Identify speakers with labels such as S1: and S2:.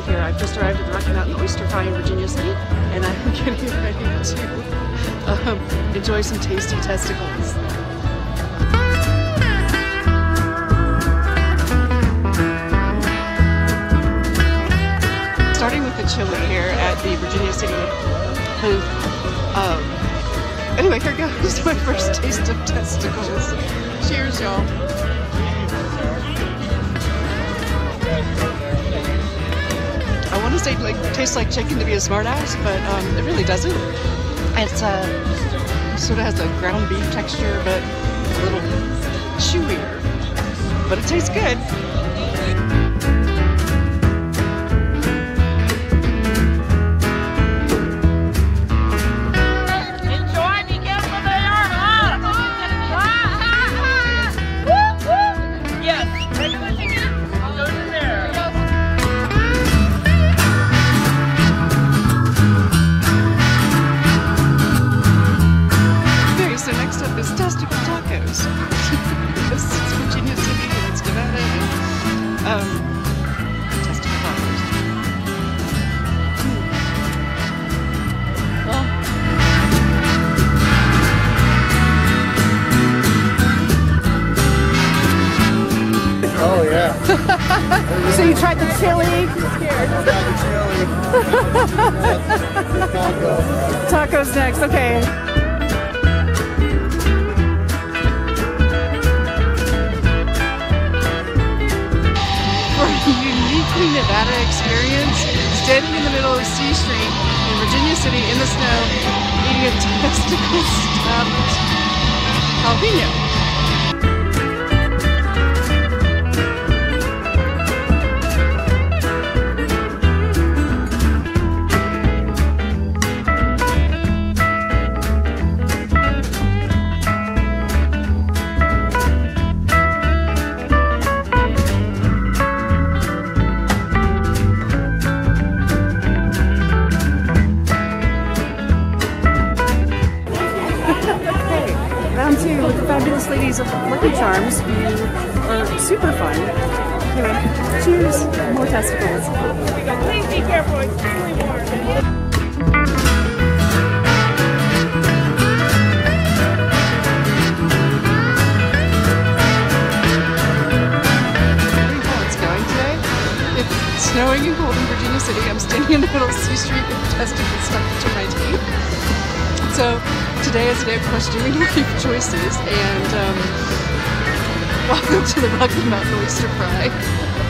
S1: life here. I've just arrived at the Rocky Mountain Oyster Fry in Virginia City, and I'm getting ready to um, enjoy some tasty testicles. Starting with the chili here at the Virginia City booth. Um, anyway, here goes my first taste of testicles. Cheers, y'all. Say like tastes like chicken to be a smartass, but um, it really doesn't. It's uh, sort of has a ground beef texture, but a little chewier. But it tastes good. This is Virginia City and it's Nevada. And, um, testicle tacos. Hmm. Well,
S2: Oh yeah.
S1: so you tried the chili tacos next. Okay. Nevada experience, standing in the middle of C Street in Virginia City in the snow, eating a testicle stuffed jalapeno. With fabulous ladies of Lucky Charms who are super fun. Anyway, cheers, more testicles.
S3: Please be careful, it's extremely warm.
S1: how it's going today. It's snowing and cold in Virginia City. I'm standing in the middle of C Street with testicles stuck to my teeth. So today is a day of questioning life choices and um, welcome to the Rocky Mountain Oyster Fry.